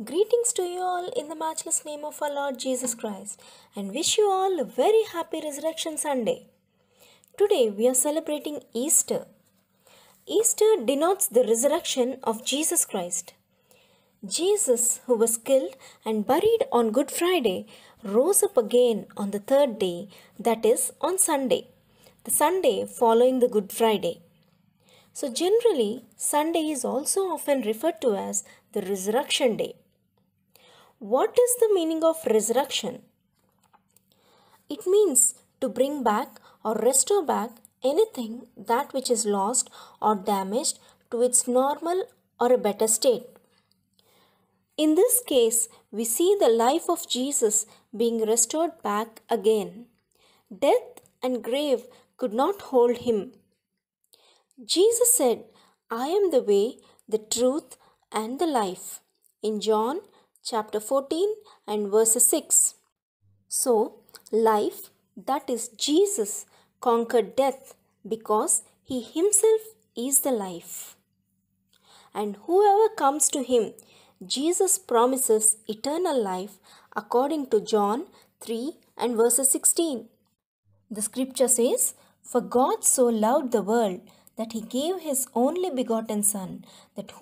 Greetings to you all in the matchless name of our Lord Jesus Christ and wish you all a very happy Resurrection Sunday. Today we are celebrating Easter. Easter denotes the resurrection of Jesus Christ. Jesus, who was killed and buried on Good Friday, rose up again on the third day, that is, on Sunday, the Sunday following the Good Friday. So, generally, Sunday is also often referred to as the Resurrection Day. What is the meaning of resurrection? It means to bring back or restore back anything that which is lost or damaged to its normal or a better state. In this case, we see the life of Jesus being restored back again. Death and grave could not hold him. Jesus said, I am the way, the truth, and the life. In John chapter 14 and verse 6. So, life, that is Jesus, conquered death because he himself is the life. And whoever comes to him, Jesus promises eternal life according to John 3 and verse 16. The scripture says, For God so loved the world that he gave his only begotten Son, that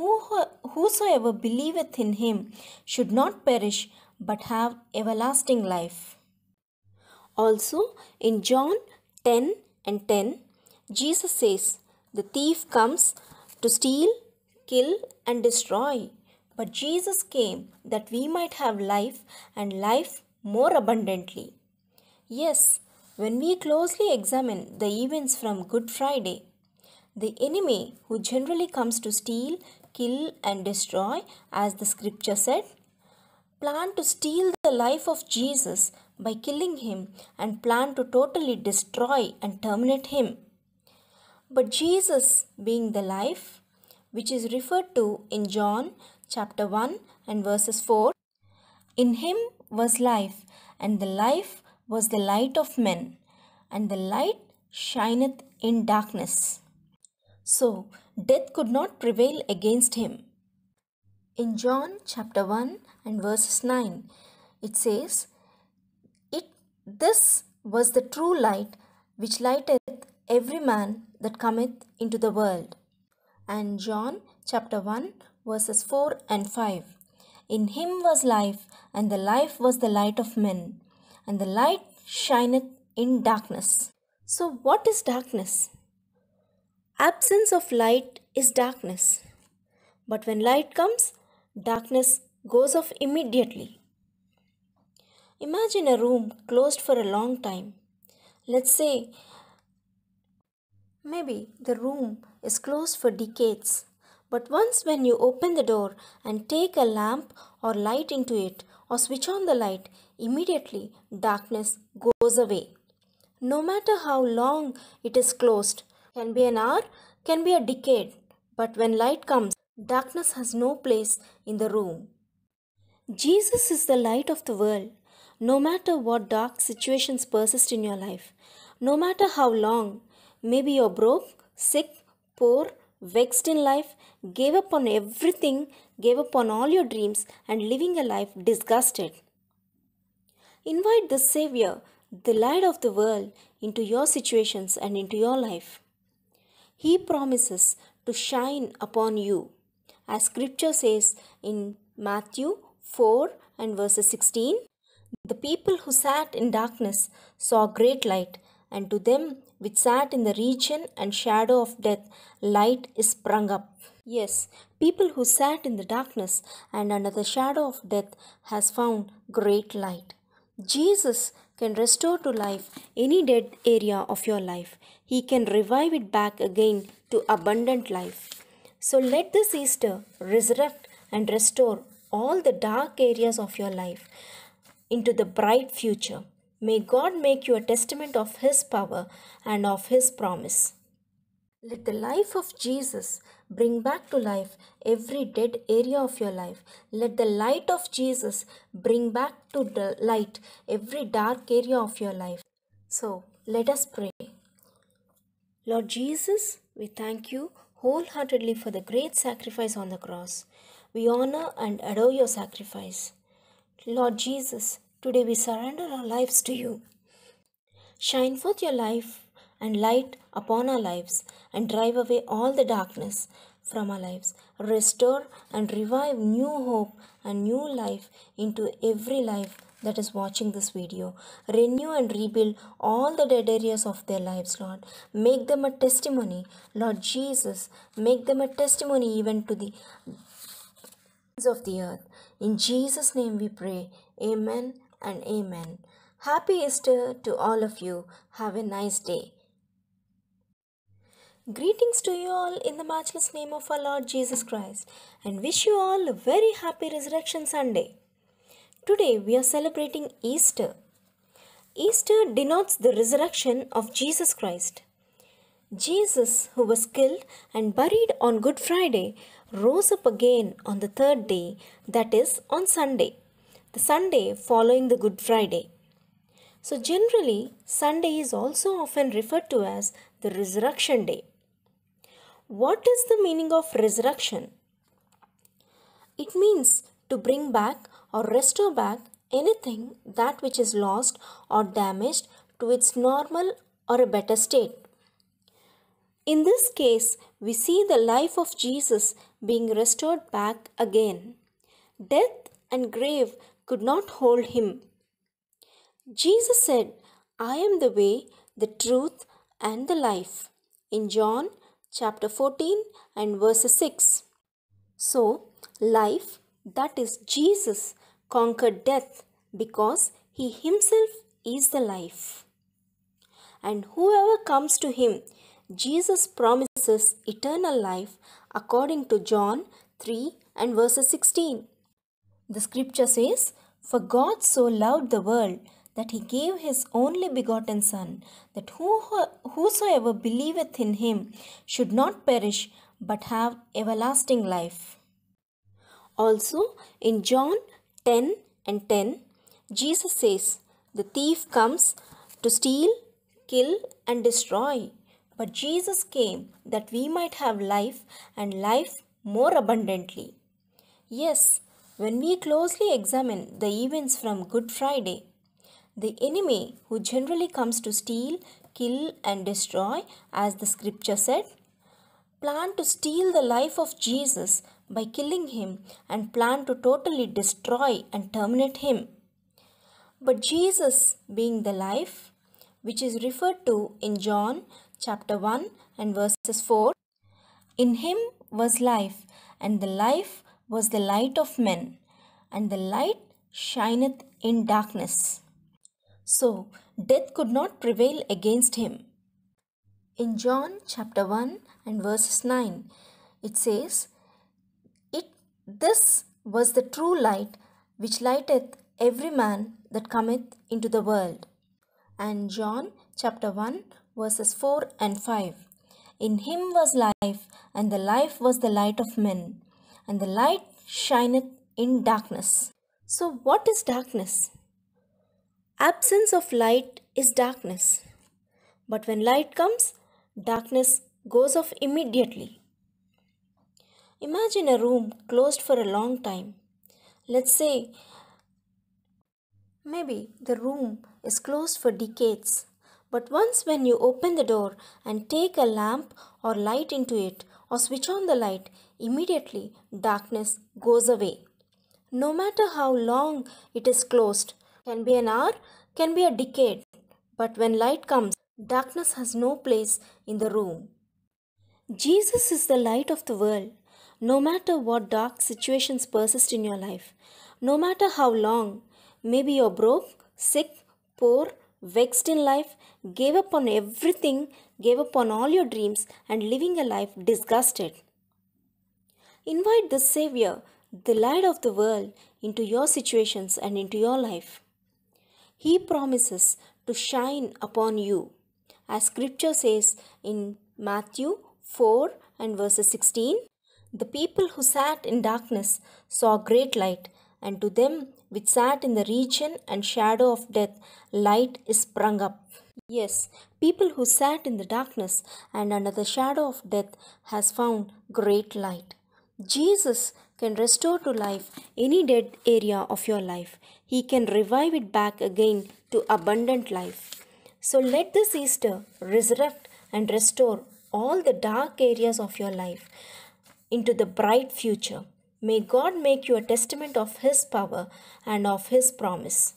whosoever believeth in him should not perish but have everlasting life. Also, in John 10 and 10, Jesus says, The thief comes to steal, kill, and destroy. But Jesus came that we might have life and life more abundantly. Yes, when we closely examine the events from Good Friday, the enemy who generally comes to steal, kill, and destroy, as the scripture said, planned to steal the life of Jesus by killing him and planned to totally destroy and terminate him. But Jesus, being the life, which is referred to in John chapter 1 and verses 4, in him was life, and the life was the light of men, and the light shineth in darkness. So death could not prevail against him. In John chapter 1 and verses 9, it says, It this was the true light which lighteth every man that cometh into the world. And John chapter 1 verses 4 and 5. In him was life, and the life was the light of men, and the light shineth in darkness. So, what is darkness? Absence of light is darkness. But when light comes, darkness goes off immediately. Imagine a room closed for a long time. Let's say maybe the room is closed for decades. But once when you open the door and take a lamp or light into it or switch on the light, immediately darkness goes away. No matter how long it is closed, can be an hour, can be a decade, but when light comes, darkness has no place in the room. Jesus is the light of the world. No matter what dark situations persist in your life, no matter how long, maybe you're broke, sick, poor, vexed in life, gave up on everything, gave up on all your dreams, and living a life disgusted. Invite the Savior, the light of the world, into your situations and into your life. He promises to shine upon you. As scripture says in Matthew 4 and verses 16, the people who sat in darkness saw great light, and to them which sat in the region and shadow of death, light is sprung up. Yes, people who sat in the darkness and under the shadow of death has found great light. Jesus can restore to life any dead area of your life. He can revive it back again to abundant life. So let this Easter resurrect and restore all the dark areas of your life into the bright future. May God make you a testament of His power and of His promise. Let the life of Jesus bring back to life every dead area of your life. Let the light of Jesus bring back to the light every dark area of your life. So let us pray. Lord Jesus, we thank you wholeheartedly for the great sacrifice on the cross. we honor and adore your sacrifice. Lord Jesus, today we surrender our lives to you. Shine forth your life and light upon our lives and drive away all the darkness from our lives. Restore and revive new hope and new life into every life that is watching this video. Renew and rebuild all the dead areas of their lives, Lord. Make them a testimony, Lord Jesus. Make them a testimony even to the ends of the earth. In Jesus' name we pray. Amen and amen. Happy Easter to all of you. Have a nice day. Greetings to you all in the matchless name of our Lord Jesus Christ and wish you all a very happy Resurrection Sunday. Today we are celebrating Easter. Easter denotes the resurrection of Jesus Christ. Jesus, who was killed and buried on Good Friday, rose up again on the third day, that is, on Sunday, the Sunday following the Good Friday. So, generally, Sunday is also often referred to as the Resurrection Day. What is the meaning of resurrection? It means to bring back or restore back anything that which is lost or damaged to its normal or a better state. In this case, we see the life of Jesus being restored back again. Death and grave could not hold him. Jesus said, I am the way, the truth, and the life. In John chapter 14 and verse 6. So, life, that is Jesus, conquered death because he himself is the life. And whoever comes to him, Jesus promises eternal life according to John 3 and verse 16. The scripture says, For God so loved the world that he gave his only begotten Son, that whosoever believeth in him should not perish but have everlasting life. Also, in John 10 and 10, Jesus says, The thief comes to steal, kill, and destroy. But Jesus came that we might have life and life more abundantly. Yes, when we closely examine the events from Good Friday, the enemy who generally comes to steal, kill, and destroy, as the scripture said, planned to steal the life of Jesus by killing him and planned to totally destroy and terminate him. But Jesus, being the life, which is referred to in John chapter 1 and verses 4, in him was life, and the life was the light of men, and the light shineth in darkness. So death could not prevail against him. In John chapter 1 and verses 9, it says, It this was the true light which lighteth every man that cometh into the world. And John chapter 1 verses 4 and 5. In him was life, and the life was the light of men, and the light shineth in darkness. So, what is darkness? Absence of light is darkness. But when light comes, darkness goes off immediately. Imagine a room closed for a long time. Let's say maybe the room is closed for decades. But once when you open the door and take a lamp or light into it or switch on the light, immediately darkness goes away. No matter how long it is closed, can be an hour, can be a decade. But when light comes, darkness has no place in the room. Jesus is the light of the world. No matter what dark situations persist in your life, no matter how long, maybe you're broke, sick, poor, vexed in life, gave up on everything, gave up on all your dreams, and living a life disgusted. Invite the Savior, the light of the world, into your situations and into your life. He promises to shine upon you. As scripture says in Matthew 4 and verses 16, the people who sat in darkness saw great light, and to them which sat in the region and shadow of death, light is sprung up. Yes, people who sat in the darkness and under the shadow of death has found great light. Jesus can restore to life any dead area of your life. He can revive it back again to abundant life. So let this Easter resurrect and restore all the dark areas of your life into the bright future. May God make you a testament of His power and of His promise.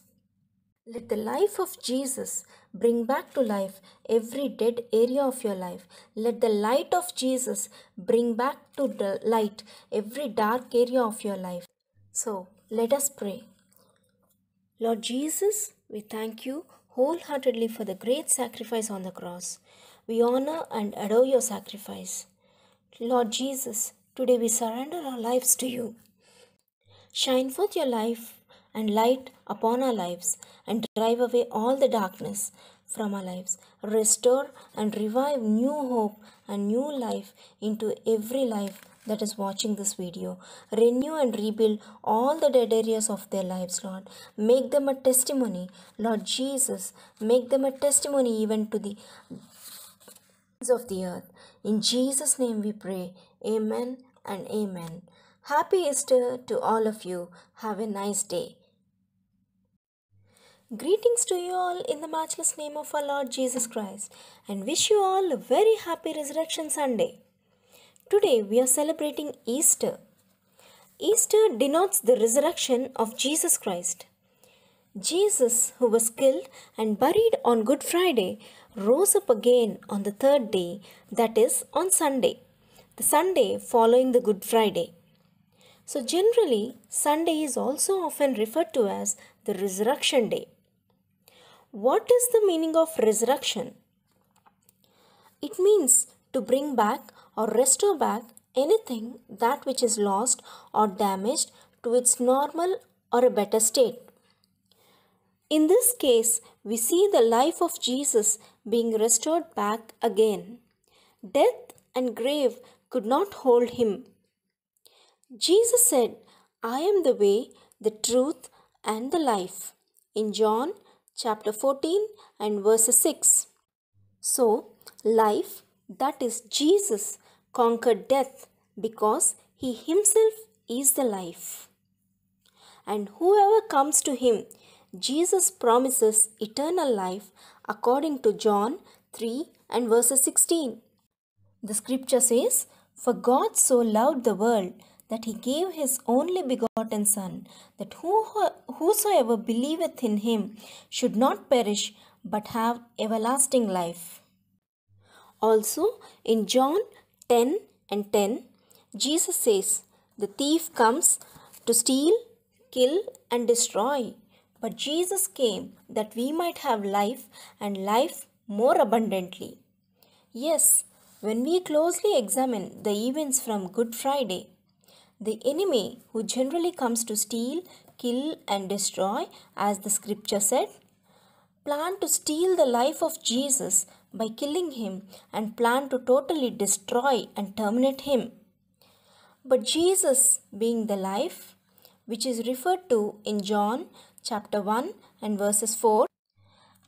Let the life of Jesus bring back to life every dead area of your life. Let the light of Jesus bring back to the light every dark area of your life. So let us pray. Lord Jesus, we thank you wholeheartedly for the great sacrifice on the cross. We honor and adore your sacrifice. Lord Jesus, today we surrender our lives to you. Shine forth your life and light upon our lives and drive away all the darkness from our lives. Restore and revive new hope and new life into every life that is watching this video. Renew and rebuild all the dead areas of their lives, Lord. Make them a testimony, Lord Jesus. Make them a testimony even to the ends of the earth. In Jesus' name we pray. Amen and amen. Happy Easter to all of you. Have a nice day. Greetings to you all in the matchless name of our Lord Jesus Christ and wish you all a very happy Resurrection Sunday. Today we are celebrating Easter. Easter denotes the resurrection of Jesus Christ. Jesus, who was killed and buried on Good Friday, rose up again on the third day, that is, on Sunday, the Sunday following the Good Friday. So, generally, Sunday is also often referred to as the Resurrection Day. What is the meaning of resurrection? It means to bring back or restore back anything that which is lost or damaged to its normal or a better state. In this case, we see the life of Jesus being restored back again. Death and grave could not hold him. Jesus said, I am the way, the truth, and the life. In John chapter 14 and verse 6. So, life, that is Jesus, conquered death because he himself is the life. And whoever comes to him, Jesus promises eternal life according to John 3 and verse 16. The scripture says, For God so loved the world that he gave his only begotten Son, that whosoever believeth in him should not perish but have everlasting life. Also, in John 10 and 10, Jesus says, The thief comes to steal, kill, and destroy. But Jesus came that we might have life and life more abundantly. Yes, when we closely examine the events from Good Friday, the enemy who generally comes to steal, kill, and destroy, as the scripture said, planned to steal the life of Jesus by killing him and planned to totally destroy and terminate him. But Jesus, being the life, which is referred to in John chapter 1 and verses 4,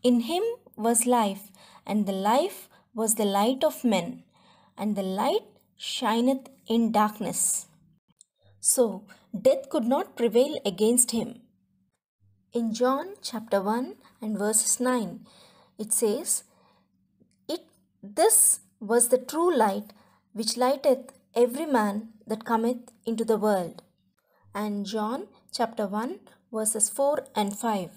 in him was life, and the life was the light of men, and the light shineth in darkness. So death could not prevail against him. In John chapter 1 and verses 9, it says, It this was the true light which lighteth every man that cometh into the world. And John chapter 1 verses 4 and 5.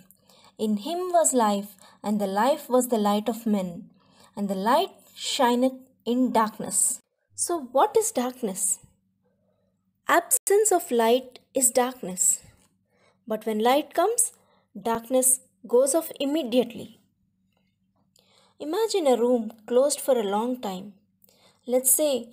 In him was life, and the life was the light of men, and the light shineth in darkness. So, what is darkness? Absence of light is darkness. But when light comes, darkness goes off immediately. Imagine a room closed for a long time. Let's say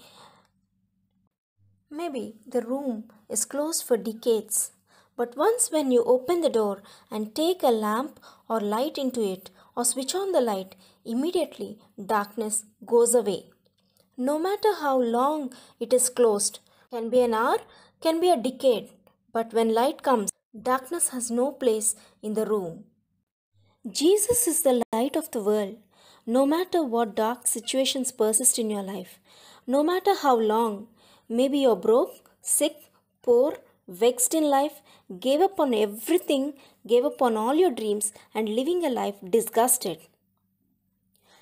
maybe the room is closed for decades. But once when you open the door and take a lamp or light into it or switch on the light, immediately darkness goes away. No matter how long it is closed, can be an hour, can be a decade, but when light comes, darkness has no place in the room. Jesus is the light of the world. No matter what dark situations persist in your life, no matter how long, maybe you're broke, sick, poor, vexed in life, gave up on everything, gave up on all your dreams, and living a life disgusted.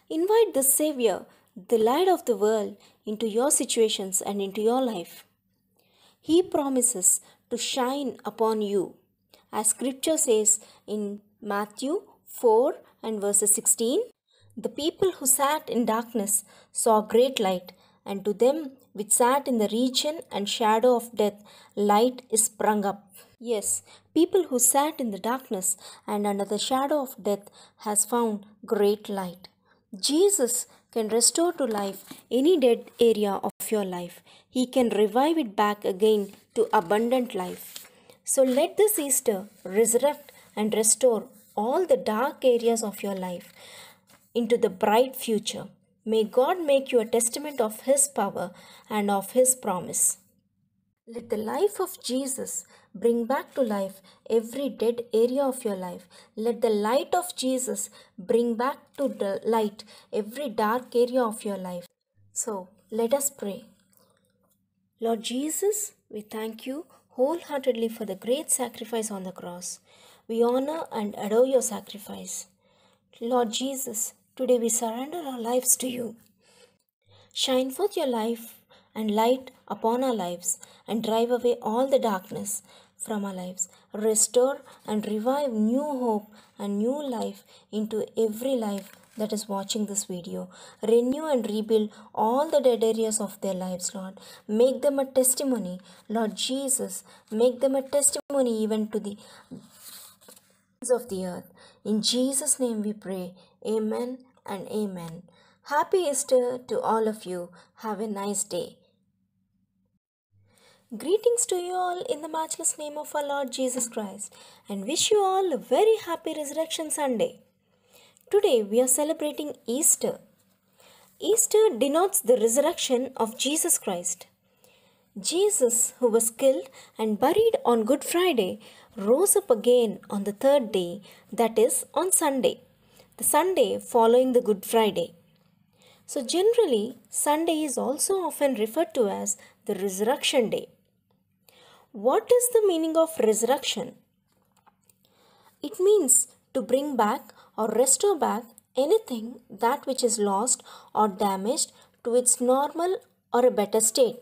Invite the Savior, the light of the world, into your situations and into your life. He promises to shine upon you. As scripture says in Matthew 4 and verses 16 The people who sat in darkness saw great light, and to them which sat in the region and shadow of death, light is sprung up. Yes, people who sat in the darkness and under the shadow of death has found great light. Jesus can restore to life any dead area of your life. He can revive it back again to abundant life. So let this Easter resurrect and restore all the dark areas of your life into the bright future. May God make you a testament of His power and of His promise. Let the life of Jesus bring back to life every dead area of your life. Let the light of Jesus bring back to the light every dark area of your life. So let us pray. Lord Jesus, we thank you wholeheartedly for the great sacrifice on the cross. We honor and adore your sacrifice. Lord Jesus, today we surrender our lives to you. Shine forth your life and light upon our lives and drive away all the darkness from our lives. Restore and revive new hope and new life into every life that is watching this video. Renew and rebuild all the dead areas of their lives, Lord. Make them a testimony, Lord Jesus. Make them a testimony even to the ends of the earth. In Jesus' name we pray. Amen and amen. Happy Easter to all of you. Have a nice day. Greetings to you all in the matchless name of our Lord Jesus Christ and wish you all a very happy Resurrection Sunday. Today we are celebrating Easter. Easter denotes the resurrection of Jesus Christ. Jesus, who was killed and buried on Good Friday, rose up again on the third day, that is, on Sunday, the Sunday following the Good Friday. So, generally, Sunday is also often referred to as the Resurrection Day. What is the meaning of resurrection? It means to bring back or restore back anything that which is lost or damaged to its normal or a better state.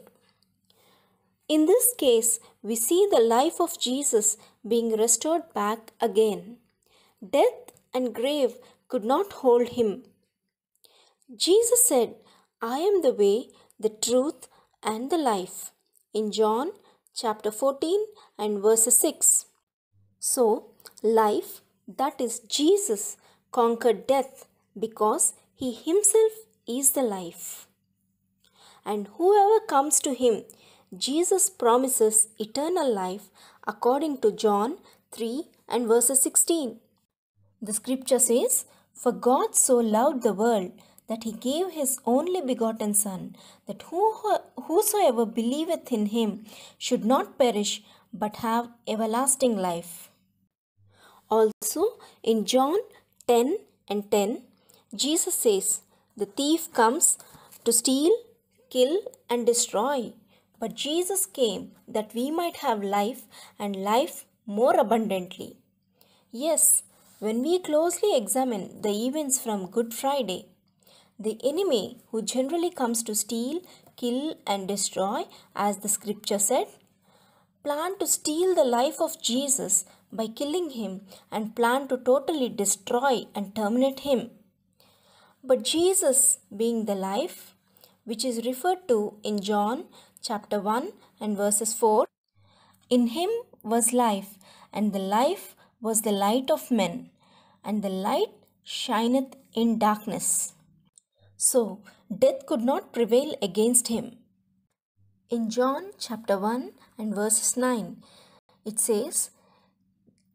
In this case, we see the life of Jesus being restored back again. Death and grave could not hold him. Jesus said, I am the way, the truth, and the life. In John chapter 14 and verse 6. So, life, that is Jesus, conquered death because he himself is the life. And whoever comes to him, Jesus promises eternal life according to John 3 and verse 16. The scripture says, For God so loved the world that he gave his only begotten Son, that whosoever believeth in him should not perish but have everlasting life. Also in John 10 and 10, Jesus says, The thief comes to steal, kill, and destroy. But Jesus came that we might have life and life more abundantly. Yes, when we closely examine the events from Good Friday, the enemy who generally comes to steal, kill, and destroy, as the scripture said, planned to steal the life of Jesus by killing him and planned to totally destroy and terminate him. But Jesus, being the life, which is referred to in John chapter 1 and verses 4, in him was life, and the life was the light of men, and the light shineth in darkness. So death could not prevail against him. In John chapter 1 and verses 9, it says,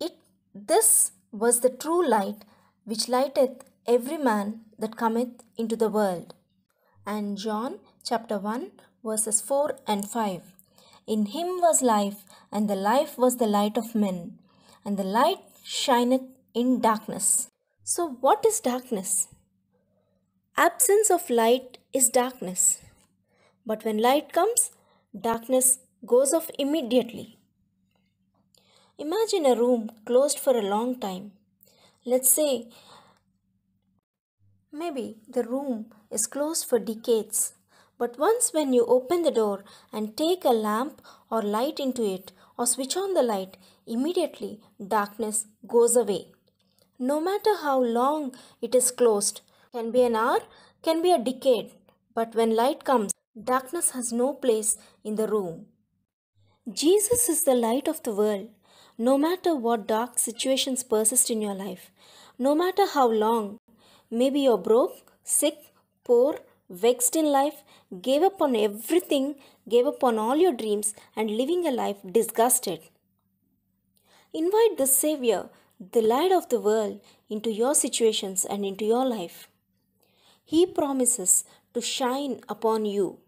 It this was the true light which lighteth every man that cometh into the world. And John chapter 1 verses 4 and 5. In him was life, and the life was the light of men, and the light shineth in darkness. So, what is darkness? Absence of light is darkness. But when light comes, darkness goes off immediately. Imagine a room closed for a long time. Let's say maybe the room is closed for decades. But once when you open the door and take a lamp or light into it or switch on the light, immediately darkness goes away. No matter how long it is closed, can be an hour, can be a decade, but when light comes, darkness has no place in the room. Jesus is the light of the world. No matter what dark situations persist in your life, no matter how long, maybe you're broke, sick, poor, vexed in life, gave up on everything, gave up on all your dreams, and living a life disgusted. Invite the Savior, the light of the world, into your situations and into your life. He promises to shine upon you.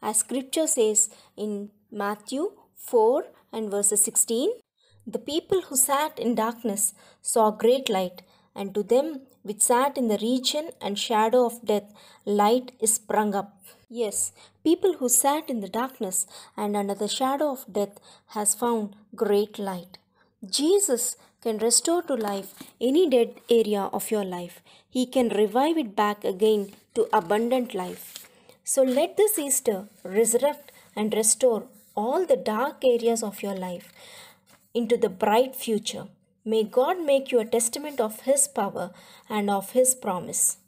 As scripture says in Matthew 4 and verses 16, the people who sat in darkness saw great light, and to them which sat in the region and shadow of death, light is sprung up. Yes, people who sat in the darkness and under the shadow of death has found great light. Jesus can restore to life any dead area of your life. He can revive it back again to abundant life. So let this Easter resurrect and restore all the dark areas of your life into the bright future. May God make you a testament of His power and of His promise.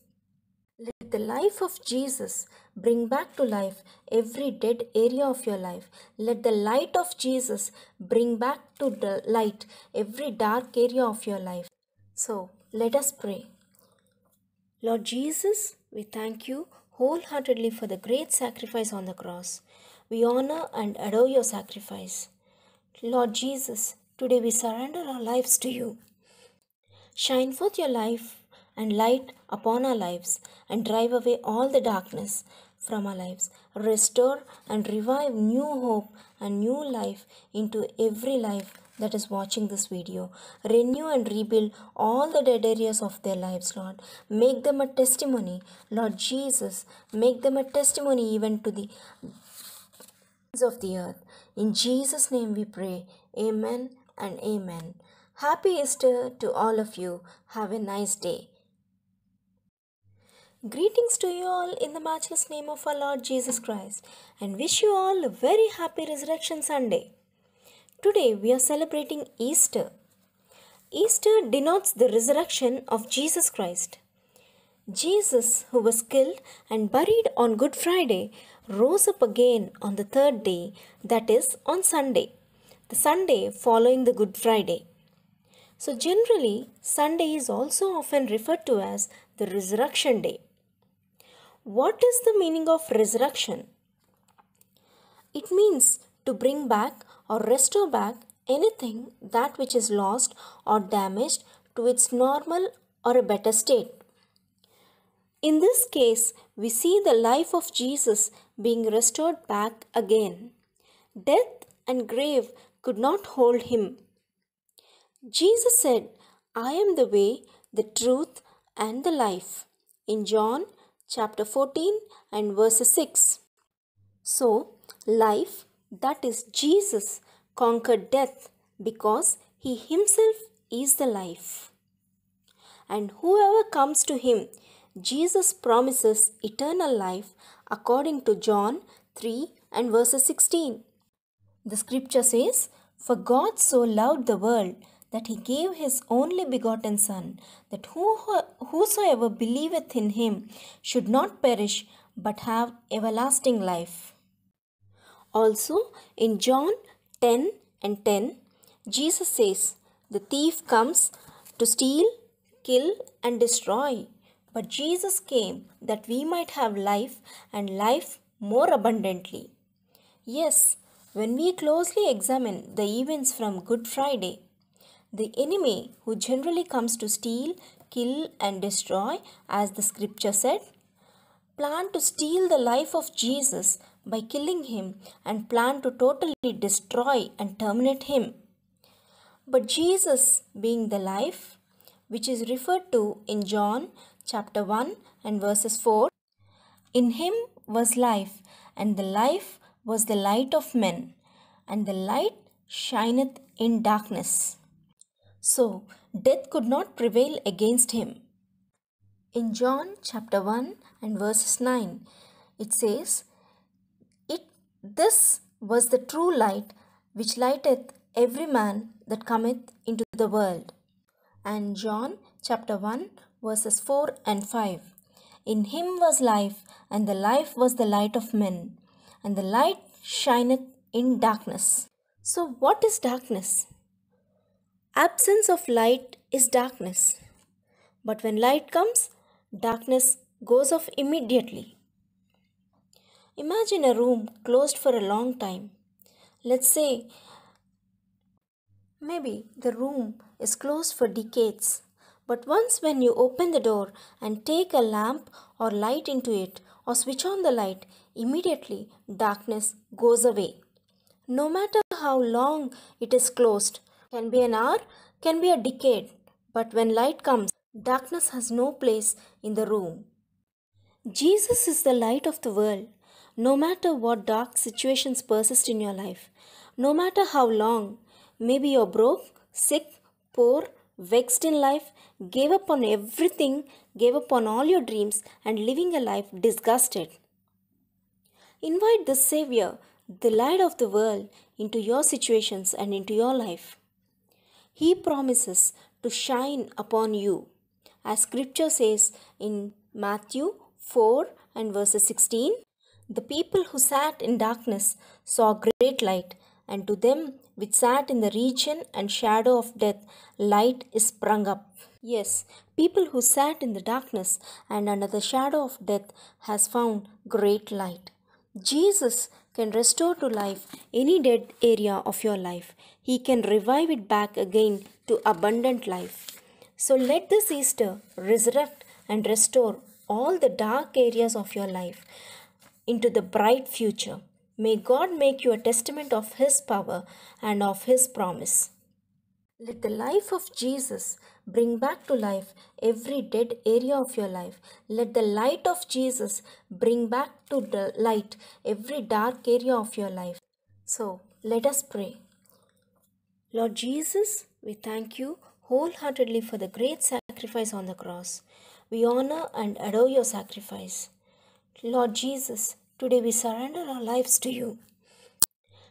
Let the life of Jesus bring back to life every dead area of your life. Let the light of Jesus bring back to the light every dark area of your life. So let us pray. Lord Jesus, we thank you wholeheartedly for the great sacrifice on the cross. We honor and adore your sacrifice. Lord Jesus, today we surrender our lives to you. Shine forth your life and light upon our lives and drive away all the darkness from our lives. Restore and revive new hope and new life into every life that is watching this video. Renew and rebuild all the dead areas of their lives, Lord. Make them a testimony, Lord Jesus. Make them a testimony even to the ends of the earth. In Jesus' name we pray. Amen and amen. Happy Easter to all of you. Have a nice day. Greetings to you all in the matchless name of our Lord Jesus Christ and wish you all a very happy Resurrection Sunday. Today we are celebrating Easter. Easter denotes the resurrection of Jesus Christ. Jesus, who was killed and buried on Good Friday, rose up again on the third day, that is, on Sunday, the Sunday following the Good Friday. So, generally, Sunday is also often referred to as the Resurrection Day. What is the meaning of resurrection? It means to bring back or restore back anything that which is lost or damaged to its normal or a better state. In this case, we see the life of Jesus being restored back again. Death and grave could not hold him. Jesus said, I am the way, the truth, and the life. In John chapter 14 and verse 6. So, life, that is Jesus, conquered death because he himself is the life. And whoever comes to him, Jesus promises eternal life according to John 3 and verse 16. The scripture says, For God so loved the world that he gave his only begotten Son, that whosoever believeth in him should not perish but have everlasting life. Also, in John 10 and 10, Jesus says, The thief comes to steal, kill, and destroy. But Jesus came that we might have life and life more abundantly. Yes, when we closely examine the events from Good Friday, the enemy who generally comes to steal, kill, and destroy, as the scripture said, planned to steal the life of Jesus by killing him and planned to totally destroy and terminate him. But Jesus, being the life, which is referred to in John chapter 1 and verses 4, in him was life, and the life was the light of men. and the light shineth in darkness. So death could not prevail against him. In John chapter 1 and verses 9, it says, It this was the true light which lighteth every man that cometh into the world. And John chapter 1 verses 4 and 5. In him was life, and the life was the light of men, and the light shineth in darkness. So, what is darkness? Absence of light is darkness. But when light comes, darkness goes off immediately. Imagine a room closed for a long time. Let's say maybe the room is closed for decades. But once when you open the door and take a lamp or light into it or switch on the light, immediately darkness goes away. No matter how long it is closed, can be an hour, can be a decade, but when light comes, darkness has no place in the room. Jesus is the light of the world. No matter what dark situations persist in your life, no matter how long, maybe you're broke, sick, poor, vexed in life, gave up on everything, gave up on all your dreams, and living a life disgusted. Invite the Savior, the light of the world, into your situations and into your life. He promises to shine upon you. As scripture says in Matthew 4 and verses 16, the people who sat in darkness saw great light, and to them which sat in the region and shadow of death, light is sprung up. Yes, people who sat in the darkness and under the shadow of death has found great light. Jesus can restore to life any dead area of your life. He can revive it back again to abundant life. So let this Easter resurrect and restore all the dark areas of your life into the bright future. May God make you a testament of His power and of His promise. Let the life of Jesus bring back to life every dead area of your life. Let the light of Jesus bring back to the light every dark area of your life. So let us pray. Lord Jesus, we thank you wholeheartedly for the great sacrifice on the cross. We honor and adore your sacrifice. Lord Jesus, today we surrender our lives to you.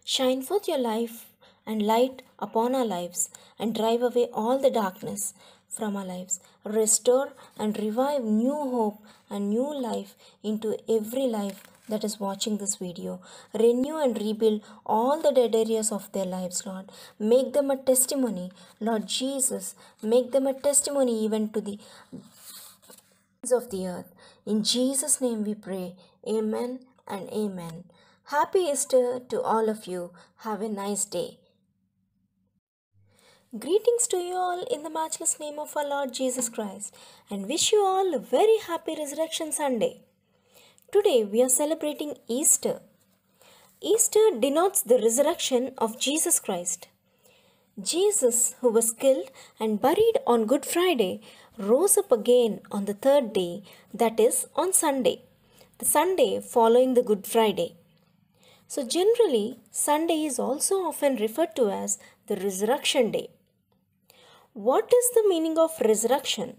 Shine forth your life and light upon our lives and drive away all the darkness from our lives. Restore and revive new hope and new life into every life that is watching this video. Renew and rebuild all the dead areas of their lives, Lord. Make them a testimony, Lord Jesus. Make them a testimony even to the of the earth. In Jesus' name we pray. Amen and amen. Happy Easter to all of you. Have a nice day. Greetings to you all in the matchless name of our Lord Jesus Christ and wish you all a very happy Resurrection Sunday. Today we are celebrating Easter. Easter denotes the resurrection of Jesus Christ. Jesus, who was killed and buried on Good Friday, rose up again on the third day, that is, on Sunday, the Sunday following the Good Friday. So, generally, Sunday is also often referred to as the Resurrection Day. What is the meaning of resurrection?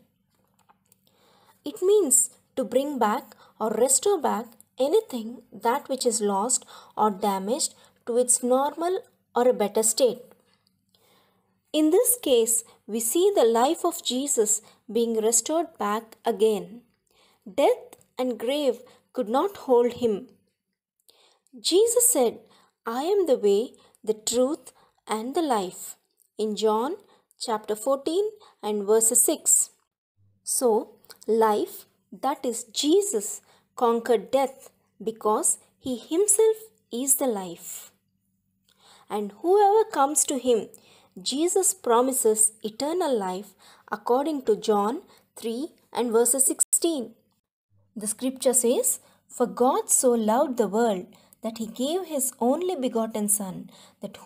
It means to bring back or restore back anything that which is lost or damaged to its normal or a better state. In this case, we see the life of Jesus being restored back again. Death and grave could not hold him. Jesus said, I am the way, the truth, and the life. In John chapter 14 and verse 6. So, life, that is Jesus, conquered death because he himself is the life. And whoever comes to him, Jesus promises eternal life according to John 3 and verse 16. The scripture says, For God so loved the world that he gave his only begotten Son, that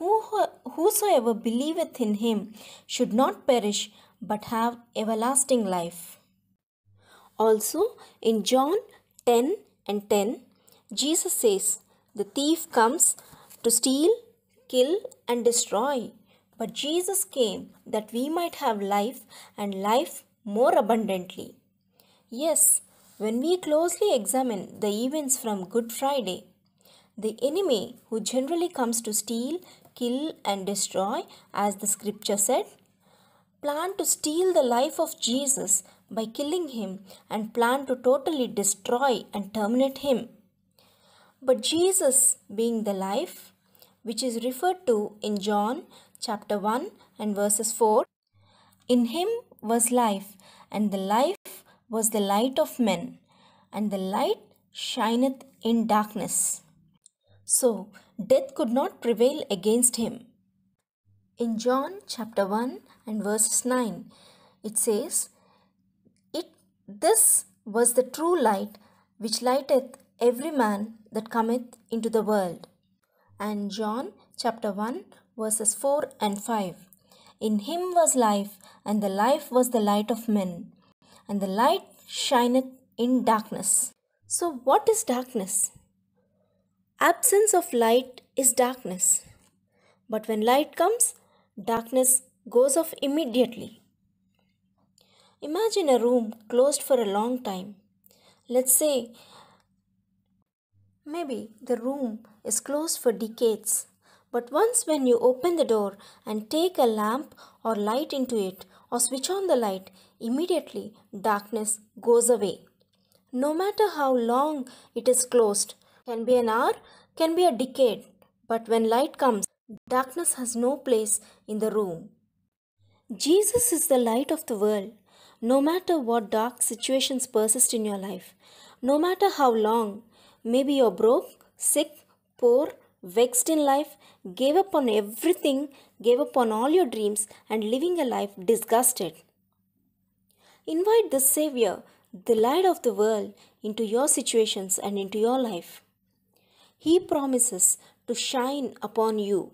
whosoever believeth in him should not perish but have everlasting life. Also, in John 10 and 10, Jesus says, The thief comes to steal, kill, and destroy. But Jesus came that we might have life and life more abundantly. Yes, when we closely examine the events from Good Friday, the enemy who generally comes to steal, kill, and destroy, as the scripture said, planned to steal the life of Jesus by killing him and planned to totally destroy and terminate him. But Jesus, being the life, which is referred to in John chapter 1 and verses 4, in him was life, and the life was the light of men, and the light shineth in darkness. So death could not prevail against him. In John chapter 1 and verses 9, it says, It this was the true light which lighteth every man that cometh into the world. And John chapter 1 verses 4 and 5. In him was life, and the life was the light of men, and the light shineth in darkness. So, what is darkness? Absence of light is darkness. But when light comes, darkness goes off immediately. Imagine a room closed for a long time. Let's say maybe the room is closed for decades. But once when you open the door and take a lamp or light into it or switch on the light, immediately darkness goes away. No matter how long it is closed, can be an hour, can be a decade, but when light comes, darkness has no place in the room. Jesus is the light of the world. No matter what dark situations persist in your life, no matter how long, maybe you're broke, sick, poor, vexed in life, gave up on everything, gave up on all your dreams, and living a life disgusted. Invite the Savior, the light of the world, into your situations and into your life. He promises to shine upon you.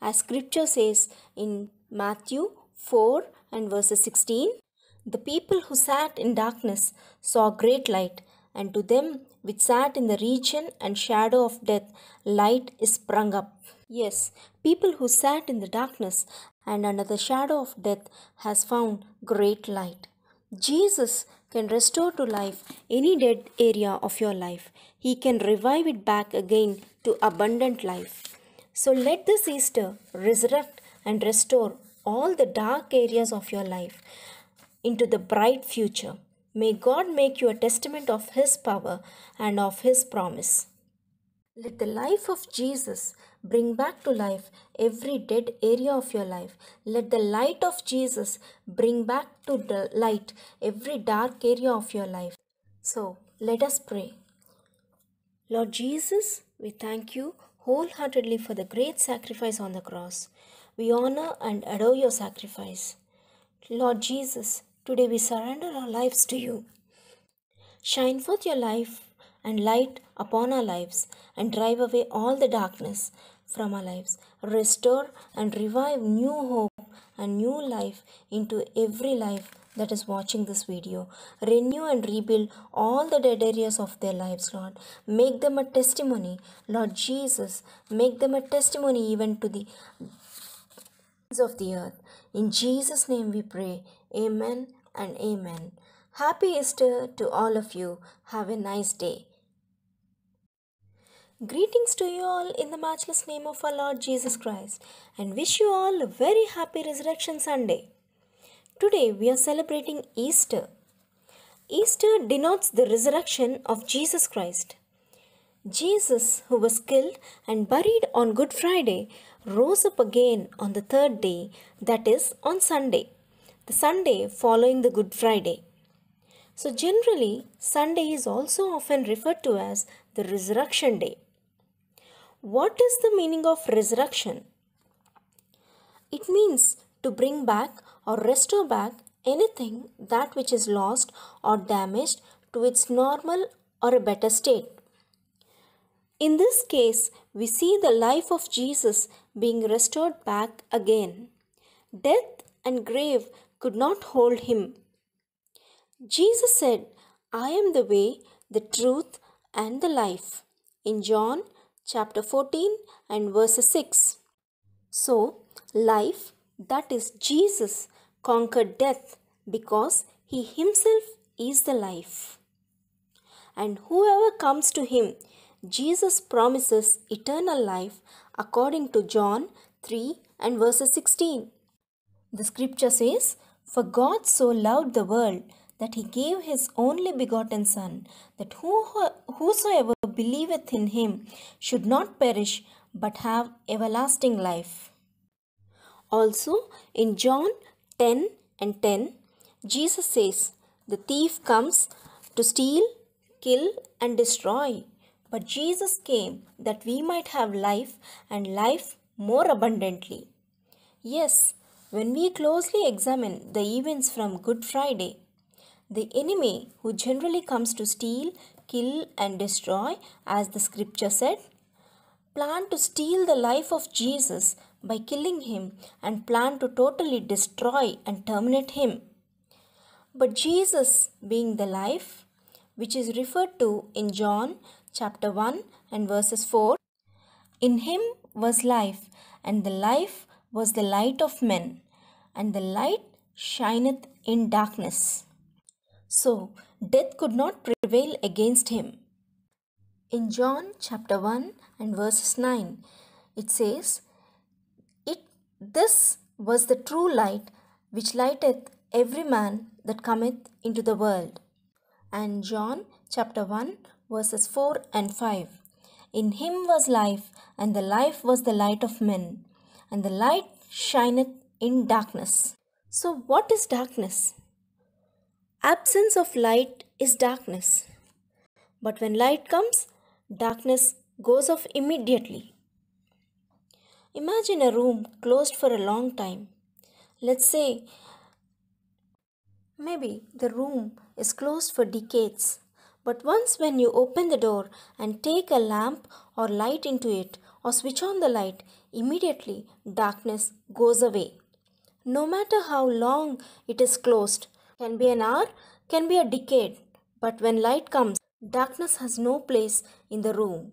As scripture says in Matthew 4 and verses 16, the people who sat in darkness saw great light, and to them which sat in the region and shadow of death, light is sprung up. Yes, people who sat in the darkness and under the shadow of death has found great light. Jesus can restore to life any dead area of your life. He can revive it back again to abundant life. So let this Easter resurrect and restore all the dark areas of your life into the bright future. May God make you a testament of His power and of His promise. Let the life of Jesus bring back to life every dead area of your life. Let the light of Jesus bring back to the light every dark area of your life. So let us pray. Lord Jesus, we thank you wholeheartedly for the great sacrifice on the cross. We honor and adore your sacrifice. Lord Jesus, today we surrender our lives to you. Shine forth your life and light upon our lives and drive away all the darkness from our lives. Restore and revive new hope and new life into every life that is watching this video. Renew and rebuild all the dead areas of their lives, Lord. Make them a testimony, Lord Jesus. Make them a testimony even to the ends of the earth. In Jesus' name we pray. Amen and amen. Happy Easter to all of you. Have a nice day. Greetings to you all in the matchless name of our Lord Jesus Christ and wish you all a very happy Resurrection Sunday. Today we are celebrating Easter. Easter denotes the resurrection of Jesus Christ. Jesus, who was killed and buried on Good Friday, rose up again on the third day, that is, on Sunday, the Sunday following the Good Friday. So, generally, Sunday is also often referred to as the Resurrection Day. What is the meaning of resurrection? It means to bring back or restore back anything that which is lost or damaged to its normal or a better state. In this case, we see the life of Jesus being restored back again. Death and grave could not hold him. Jesus said, I am the way, the truth, and the life. In John chapter 14 and verse 6. So, life, that is Jesus, conquered death because he himself is the life. And whoever comes to him, Jesus promises eternal life according to John 3 and verses 16. The scripture says, For God so loved the world that he gave his only begotten Son, that who, whosoever believeth in him should not perish but have everlasting life. Also, in John 10 and 10, Jesus says, The thief comes to steal, kill, and destroy. But Jesus came that we might have life and life more abundantly. Yes, when we closely examine the events from Good Friday, the enemy who generally comes to steal, kill, and destroy, as the scripture said, planned to steal the life of Jesus by killing him and planned to totally destroy and terminate him. But Jesus, being the life, which is referred to in John chapter 1 and verses 4, in him was life, and the life was the light of men, and the light shineth in darkness. So death could not prevail against him. In John chapter 1 and verses 9, it says, It this was the true light which lighteth every man that cometh into the world. And John chapter 1 verses 4 and 5. In him was life, and the life was the light of men, and the light shineth in darkness. So, what is darkness? Absence of light is darkness. But when light comes, darkness goes off immediately. Imagine a room closed for a long time. Let's say maybe the room is closed for decades. But once when you open the door and take a lamp or light into it or switch on the light, immediately darkness goes away. No matter how long it is closed, can be an hour, can be a decade, but when light comes, darkness has no place in the room.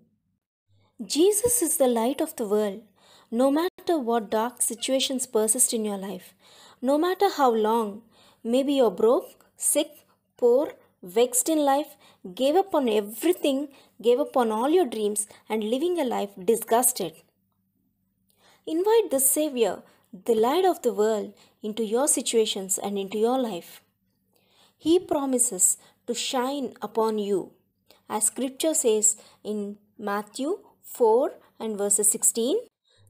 Jesus is the light of the world. No matter what dark situations persist in your life, no matter how long, maybe you're broke, sick, poor, vexed in life, gave up on everything, gave up on all your dreams, and living a life disgusted. Invite the Savior, the light of the world, into your situations and into your life. He promises to shine upon you. As scripture says in Matthew 4 and verses 16,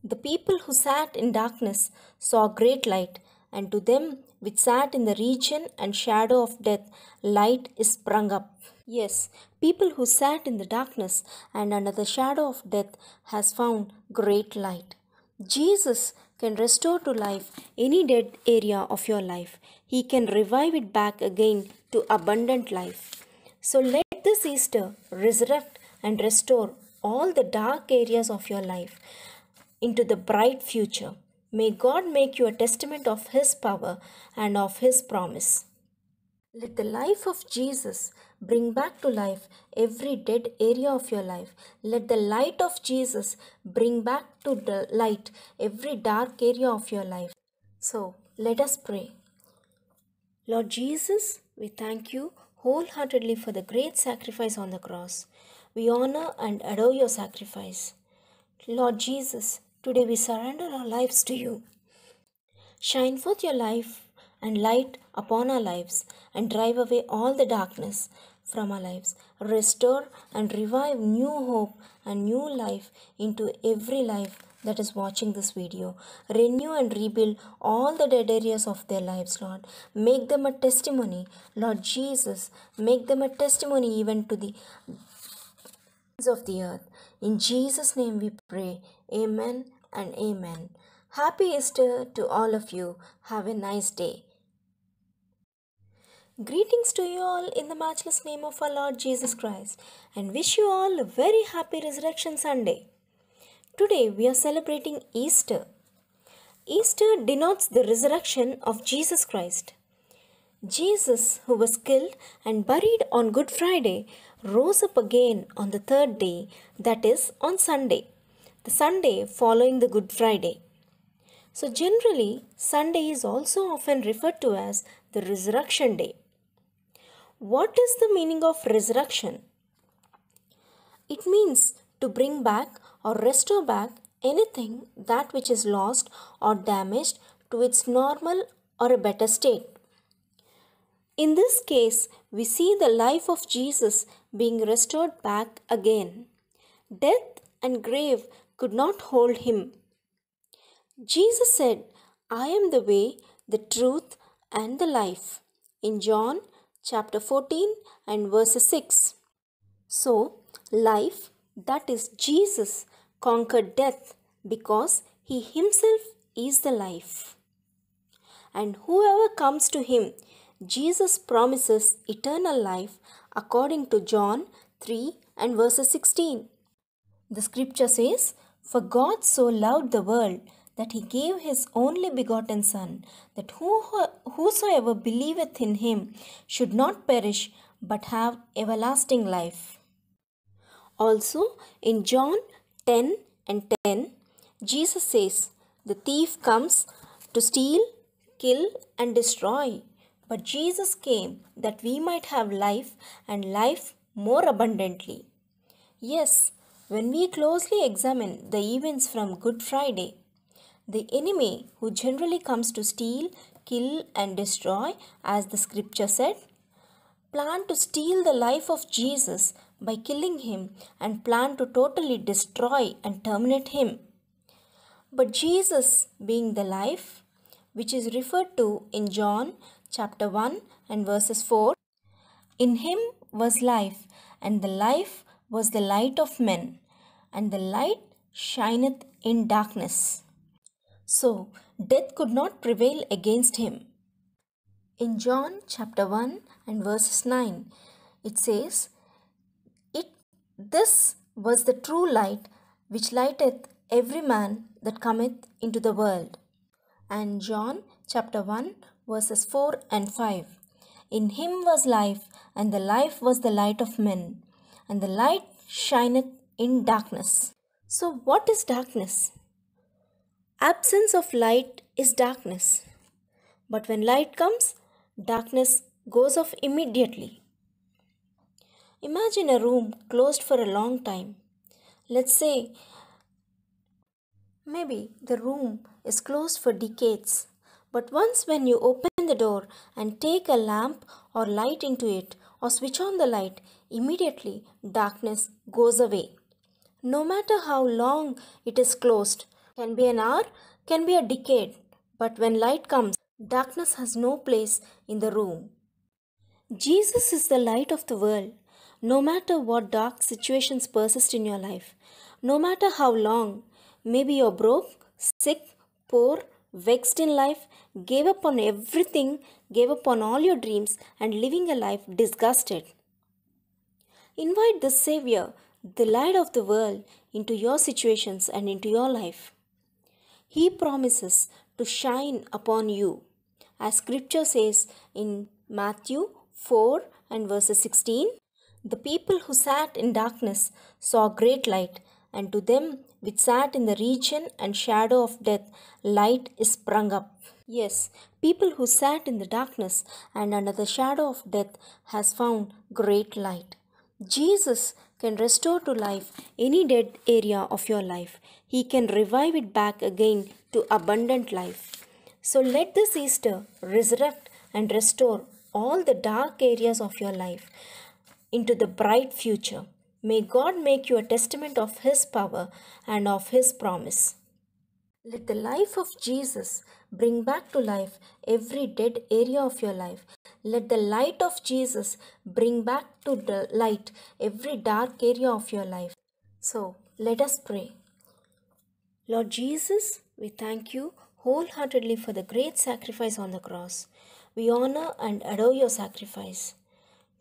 the people who sat in darkness saw great light, and to them which sat in the region and shadow of death, light is sprung up. Yes, people who sat in the darkness and under the shadow of death has found great light. Jesus can restore to life any dead area of your life. He can revive it back again to abundant life. So let this Easter resurrect and restore all the dark areas of your life into the bright future. May God make you a testament of His power and of His promise. Let the life of Jesus bring back to life every dead area of your life. Let the light of Jesus bring back to the light every dark area of your life. So let us pray. Lord Jesus, we thank you wholeheartedly for the great sacrifice on the cross. We honor and adore your sacrifice. Lord Jesus, today we surrender our lives to you. Shine forth your life and light upon our lives and drive away all the darkness from our lives. Restore and revive new hope and new life into every life that is watching this video. Renew and rebuild all the dead areas of their lives, Lord. Make them a testimony, Lord Jesus. Make them a testimony even to the ends of the earth. In Jesus' name we pray. Amen and amen. Happy Easter to all of you. Have a nice day. Greetings to you all in the matchless name of our Lord Jesus Christ and wish you all a very happy Resurrection Sunday. Today we are celebrating Easter. Easter denotes the resurrection of Jesus Christ. Jesus, who was killed and buried on Good Friday, rose up again on the third day, that is, on Sunday, the Sunday following the Good Friday. So, generally, Sunday is also often referred to as the Resurrection Day. What is the meaning of resurrection? It means to bring back or restore back anything that which is lost or damaged to its normal or a better state. In this case, we see the life of Jesus being restored back again. Death and grave could not hold him. Jesus said, I am the way, the truth, and the life. In John chapter 14 and verse 6. So, life, that is Jesus, conquered death because he himself is the life. And whoever comes to him, Jesus promises eternal life according to John 3 and verse 16. The scripture says, For God so loved the world that he gave his only begotten Son, that whosoever believeth in him should not perish but have everlasting life. Also, in John 10 and 10, Jesus says, The thief comes to steal, kill, and destroy. But Jesus came that we might have life and life more abundantly. Yes, when we closely examine the events from Good Friday, the enemy who generally comes to steal, kill, and destroy, as the scripture said, planned to steal the life of Jesus by killing him and planned to totally destroy and terminate him. But Jesus, being the life, which is referred to in John chapter 1 and verses 4, in him was life, and the life was the light of men, and the light shineth in darkness. So death could not prevail against him. In John chapter 1 and verses 9, it says, It this was the true light which lighteth every man that cometh into the world. And John chapter 1 verses 4 and 5. In him was life, and the life was the light of men, and the light shineth in darkness. So, what is darkness? Absence of light is darkness. But when light comes, darkness goes off immediately. Imagine a room closed for a long time. Let's say maybe the room is closed for decades. But once when you open the door and take a lamp or light into it or switch on the light, immediately darkness goes away. No matter how long it is closed, can be an hour, can be a decade, but when light comes, darkness has no place in the room. Jesus is the light of the world. No matter what dark situations persist in your life, no matter how long, maybe you're broke, sick, poor, vexed in life, gave up on everything, gave up on all your dreams, and living a life disgusted. Invite the Savior, the light of the world, into your situations and into your life. He promises to shine upon you. As scripture says in Matthew 4 and verses 16, the people who sat in darkness saw great light, and to them which sat in the region and shadow of death, light is sprung up. Yes, people who sat in the darkness and under the shadow of death has found great light. Jesus can restore to life any dead area of your life. He can revive it back again to abundant life. So let this Easter resurrect and restore all the dark areas of your life into the bright future. May God make you a testament of His power and of His promise. Let the life of Jesus bring back to life every dead area of your life. Let the light of Jesus bring back to the light every dark area of your life. So let us pray. Lord Jesus, we thank you wholeheartedly for the great sacrifice on the cross. We honor and adore your sacrifice.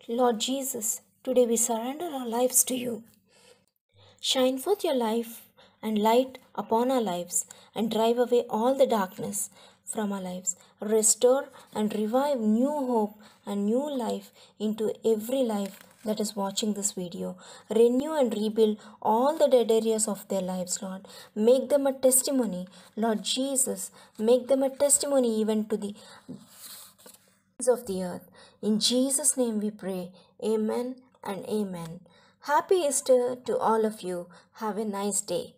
Lord Jesus, Today we surrender our lives to you. Shine forth your life and light upon our lives and drive away all the darkness from our lives. Restore and revive new hope and new life into every life that is watching this video. Renew and rebuild all the dead areas of their lives, Lord. Make them a testimony, Lord Jesus. Make them a testimony even to the ends of the earth. In Jesus' name we pray. Amen and amen. Happy Easter to all of you. Have a nice day.